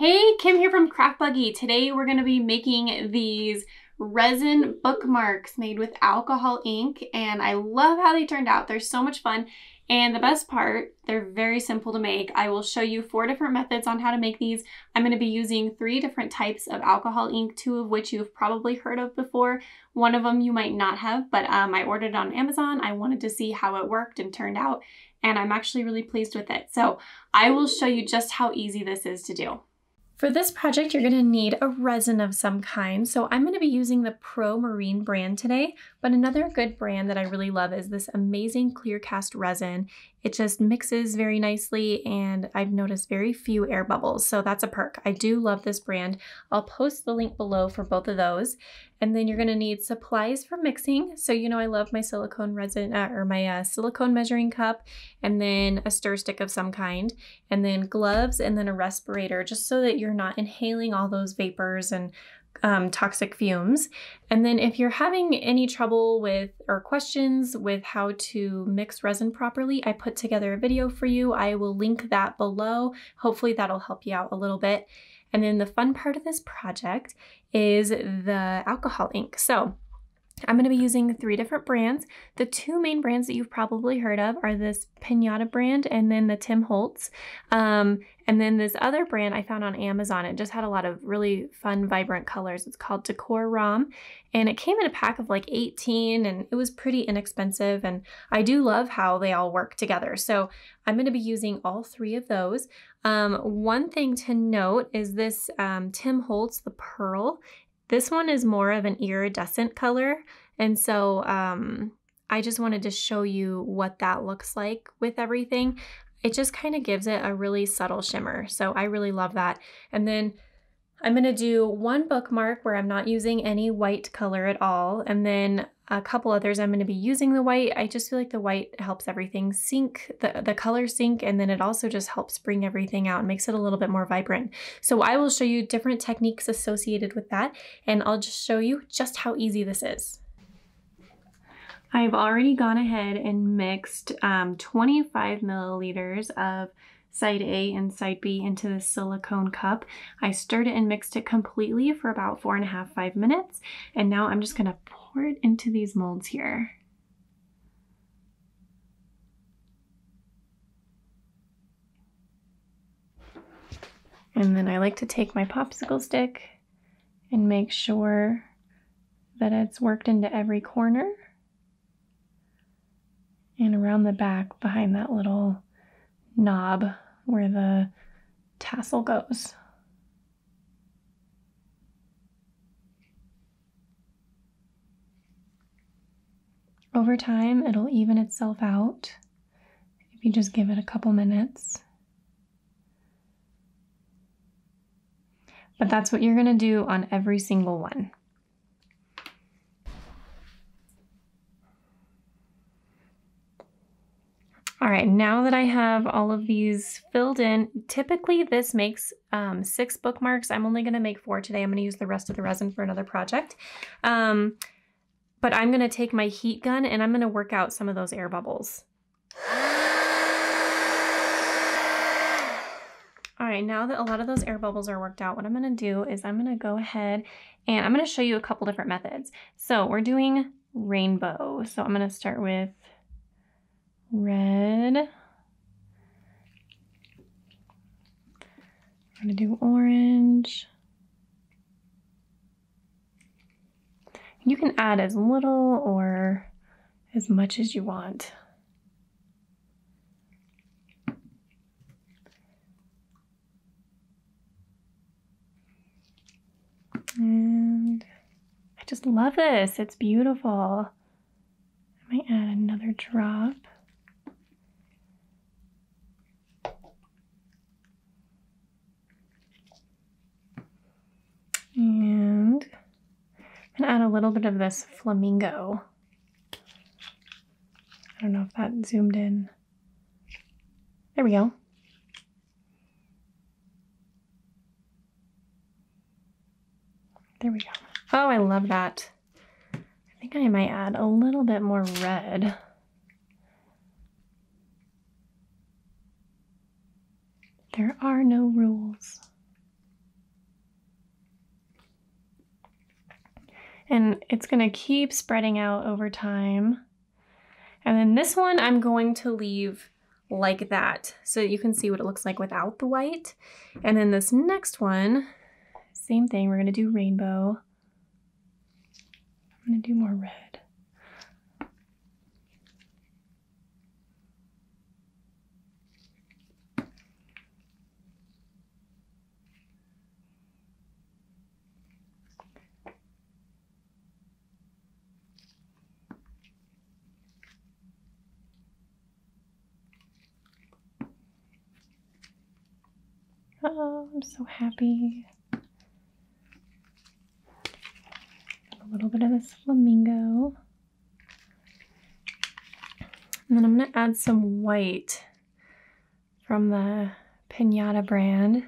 Hey, Kim here from Craft Buggy. Today we're going to be making these resin bookmarks made with alcohol ink and I love how they turned out. They're so much fun and the best part, they're very simple to make. I will show you four different methods on how to make these. I'm going to be using three different types of alcohol ink, two of which you've probably heard of before. One of them you might not have, but um, I ordered it on Amazon. I wanted to see how it worked and turned out, and I'm actually really pleased with it. So I will show you just how easy this is to do. For this project, you're gonna need a resin of some kind. So I'm gonna be using the Pro Marine brand today, but another good brand that I really love is this amazing clear cast resin. It just mixes very nicely and I've noticed very few air bubbles, so that's a perk. I do love this brand. I'll post the link below for both of those. And then you're gonna need supplies for mixing. So you know I love my silicone resin uh, or my uh, silicone measuring cup and then a stir stick of some kind and then gloves and then a respirator just so that you're not inhaling all those vapors and um, toxic fumes. And then if you're having any trouble with or questions with how to mix resin properly, I put together a video for you. I will link that below. Hopefully that'll help you out a little bit. And then the fun part of this project is the alcohol ink. So I'm going to be using three different brands. The two main brands that you've probably heard of are this Pinata brand and then the Tim Holtz. Um, and then this other brand I found on Amazon. It just had a lot of really fun, vibrant colors. It's called Decor Rom. And it came in a pack of like 18 and it was pretty inexpensive. And I do love how they all work together. So I'm going to be using all three of those. Um, one thing to note is this um, Tim Holtz, the Pearl. This one is more of an iridescent color. And so um, I just wanted to show you what that looks like with everything. It just kind of gives it a really subtle shimmer. So I really love that. And then I'm going to do one bookmark where I'm not using any white color at all. And then a couple others I'm going to be using the white. I just feel like the white helps everything sink, the, the color sink, and then it also just helps bring everything out and makes it a little bit more vibrant. So I will show you different techniques associated with that, and I'll just show you just how easy this is. I've already gone ahead and mixed um, 25 milliliters of side A and side B into the silicone cup. I stirred it and mixed it completely for about four and a half, five minutes. And now I'm just gonna pour it into these molds here. And then I like to take my popsicle stick and make sure that it's worked into every corner and around the back behind that little knob where the tassel goes. Over time, it'll even itself out if you just give it a couple minutes. But that's what you're going to do on every single one. All right, now that I have all of these filled in, typically this makes um, six bookmarks. I'm only gonna make four today. I'm gonna use the rest of the resin for another project. Um, but I'm gonna take my heat gun and I'm gonna work out some of those air bubbles. All right, now that a lot of those air bubbles are worked out, what I'm gonna do is I'm gonna go ahead and I'm gonna show you a couple different methods. So we're doing rainbow. So I'm gonna start with red. I'm gonna do orange. You can add as little or as much as you want. And I just love this. It's beautiful. I might add another drop. And I'm gonna add a little bit of this flamingo. I don't know if that zoomed in. There we go. There we go. Oh, I love that. I think I might add a little bit more red. There are no rules. And it's going to keep spreading out over time. And then this one I'm going to leave like that so you can see what it looks like without the white. And then this next one, same thing, we're going to do rainbow. I'm going to do more red. Oh, I'm so happy. A little bit of this flamingo. And then I'm going to add some white from the Pinata brand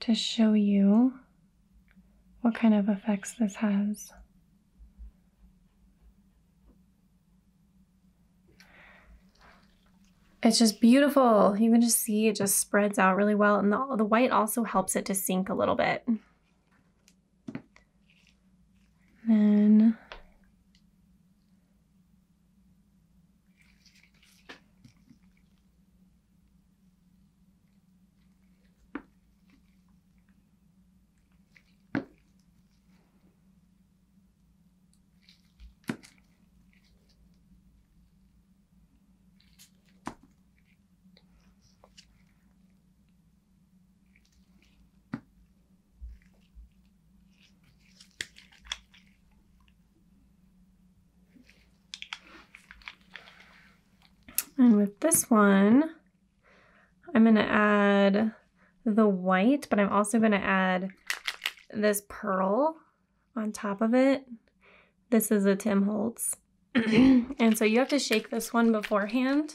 to show you what kind of effects this has. It's just beautiful. You can just see it just spreads out really well. And the, the white also helps it to sink a little bit. Then And with this one, I'm going to add the white, but I'm also going to add this pearl on top of it. This is a Tim Holtz. and so you have to shake this one beforehand.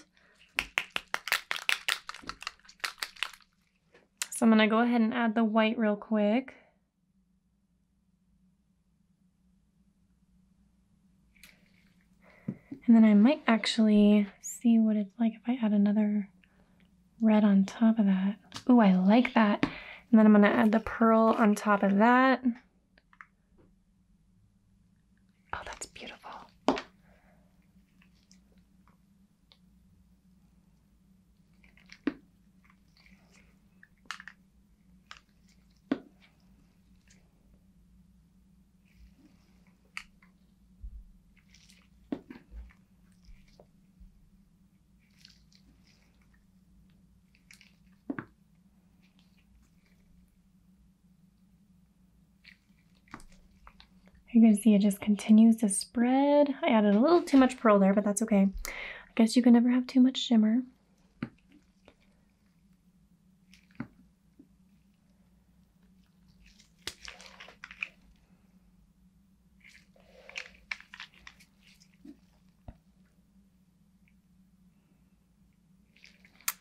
So I'm to go ahead and add the white real quick. And then I might actually see what it's like if I add another red on top of that. Ooh, I like that. And then I'm gonna add the pearl on top of that. You can see it just continues to spread. I added a little too much pearl there, but that's okay. I guess you can never have too much shimmer.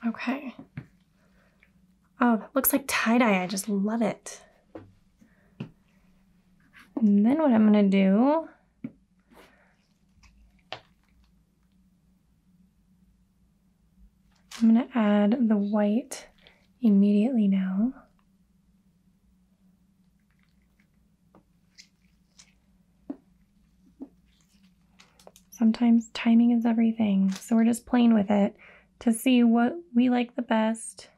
Okay. Oh, that looks like tie-dye. I just love it. And then what I'm going to do I'm going to add the white immediately now. Sometimes timing is everything, so we're just playing with it to see what we like the best.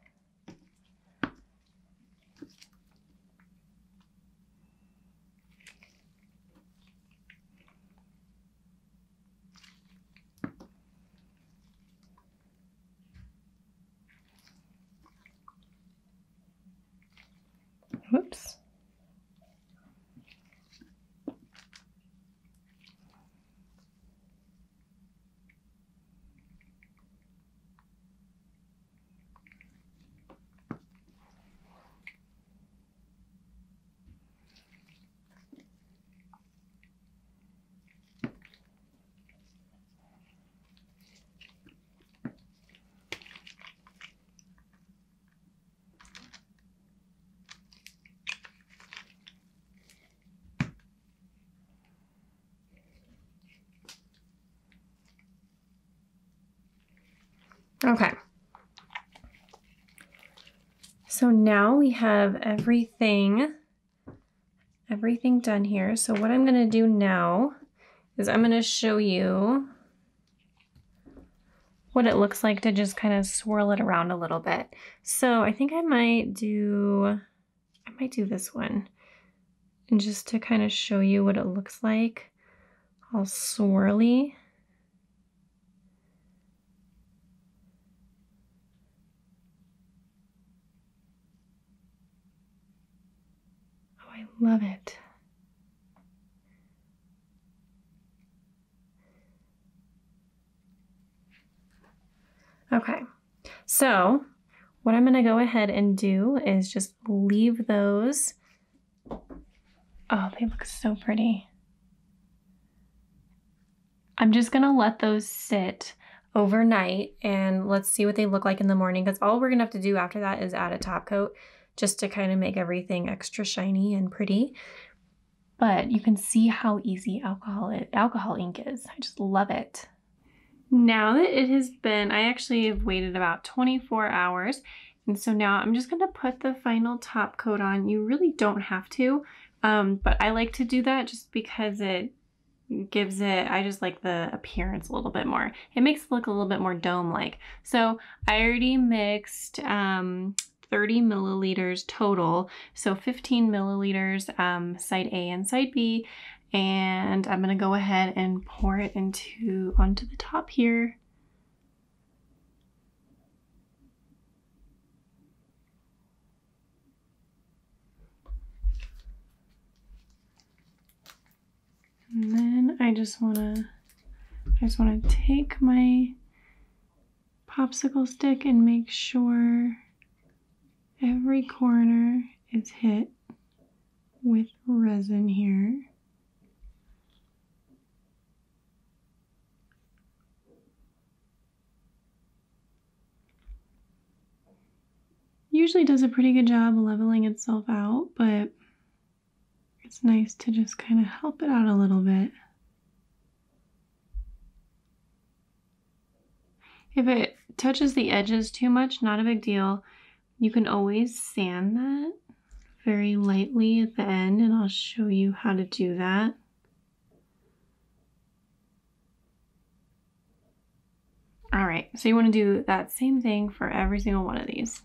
Okay. So now we have everything everything done here. So what I'm going to do now is I'm going to show you what it looks like to just kind of swirl it around a little bit. So I think I might do, I might do this one. And just to kind of show you what it looks like, all swirly. Love it. Okay, so what I'm gonna go ahead and do is just leave those. Oh, they look so pretty. I'm just gonna let those sit overnight and let's see what they look like in the morning because all we're gonna have to do after that is add a top coat just to kind of make everything extra shiny and pretty. But you can see how easy alcohol alcohol ink is. I just love it. Now that it has been, I actually have waited about 24 hours. And so now I'm just gonna put the final top coat on. You really don't have to, um, but I like to do that just because it gives it, I just like the appearance a little bit more. It makes it look a little bit more dome-like. So I already mixed um, 30 milliliters total. So 15 milliliters um, side A and side B and I'm gonna go ahead and pour it into onto the top here. And then I just wanna, I just wanna take my popsicle stick and make sure every corner is hit with resin here. usually does a pretty good job leveling itself out, but it's nice to just kind of help it out a little bit. If it touches the edges too much, not a big deal. You can always sand that very lightly at the end, and I'll show you how to do that. All right, so you want to do that same thing for every single one of these.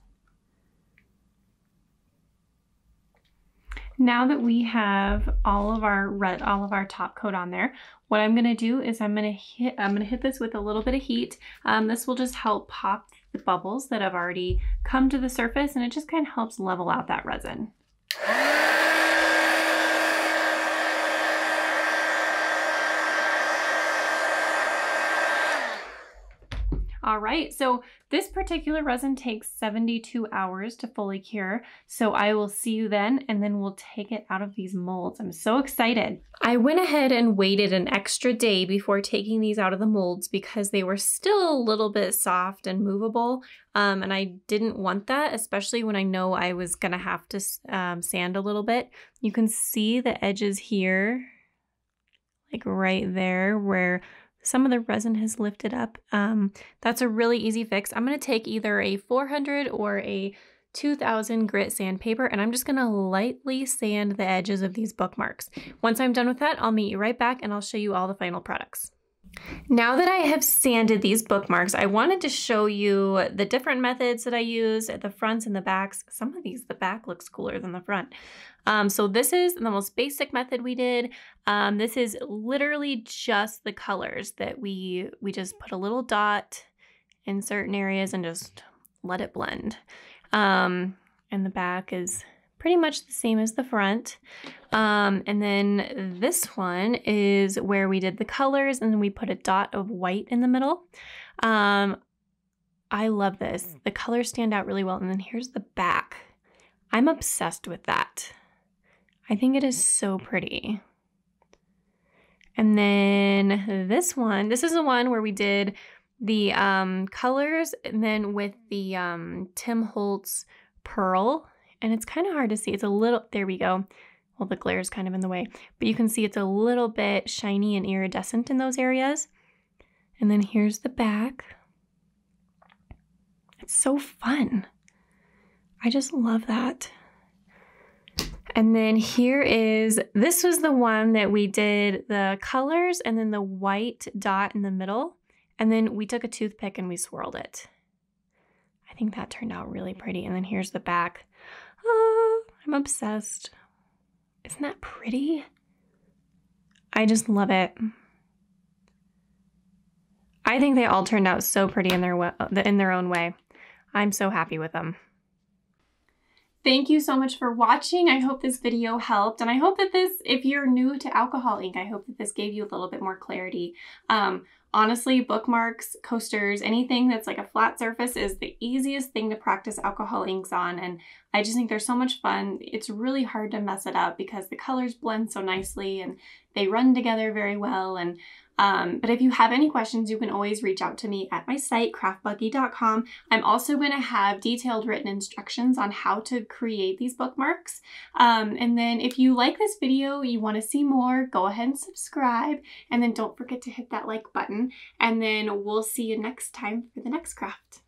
Now that we have all of our red, all of our top coat on there, what I'm gonna do is I'm gonna hit, I'm gonna hit this with a little bit of heat. Um, this will just help pop the bubbles that have already come to the surface and it just kind of helps level out that resin. All right, so this particular resin takes 72 hours to fully cure. So I will see you then and then we'll take it out of these molds. I'm so excited. I went ahead and waited an extra day before taking these out of the molds because they were still a little bit soft and movable. Um, and I didn't want that, especially when I know I was gonna have to um, sand a little bit. You can see the edges here, like right there where some of the resin has lifted up. Um, that's a really easy fix. I'm going to take either a 400 or a 2000 grit sandpaper and I'm just going to lightly sand the edges of these bookmarks. Once I'm done with that, I'll meet you right back and I'll show you all the final products. Now that I have sanded these bookmarks, I wanted to show you the different methods that I use at the fronts and the backs. Some of these, the back looks cooler than the front. Um, so this is the most basic method we did. Um, this is literally just the colors that we, we just put a little dot in certain areas and just let it blend. Um, and the back is pretty much the same as the front. Um, and then this one is where we did the colors and then we put a dot of white in the middle. Um, I love this. The colors stand out really well. And then here's the back. I'm obsessed with that. I think it is so pretty. And then this one, this is the one where we did the um, colors and then with the um, Tim Holtz pearl. And it's kind of hard to see. It's a little, there we go. Well, the glare is kind of in the way, but you can see it's a little bit shiny and iridescent in those areas. And then here's the back. It's so fun. I just love that. And then here is, this was the one that we did the colors and then the white dot in the middle. And then we took a toothpick and we swirled it. I think that turned out really pretty. And then here's the back. Oh, I'm obsessed. Isn't that pretty? I just love it. I think they all turned out so pretty in their in their own way. I'm so happy with them. Thank you so much for watching. I hope this video helped. And I hope that this, if you're new to alcohol ink, I hope that this gave you a little bit more clarity. Um, honestly, bookmarks, coasters, anything that's like a flat surface is the easiest thing to practice alcohol inks on. And I just think they're so much fun. It's really hard to mess it up because the colors blend so nicely and they run together very well. And um, but if you have any questions, you can always reach out to me at my site, craftbuggy.com. I'm also going to have detailed written instructions on how to create these bookmarks. Um, and then if you like this video, you want to see more, go ahead and subscribe. And then don't forget to hit that like button. And then we'll see you next time for the next craft.